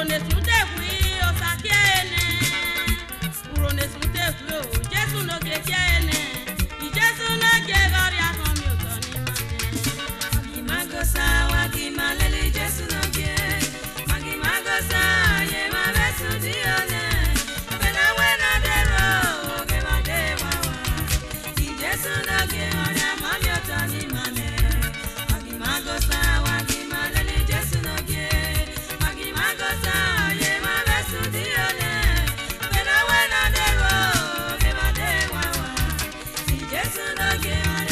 honest. つなげあれ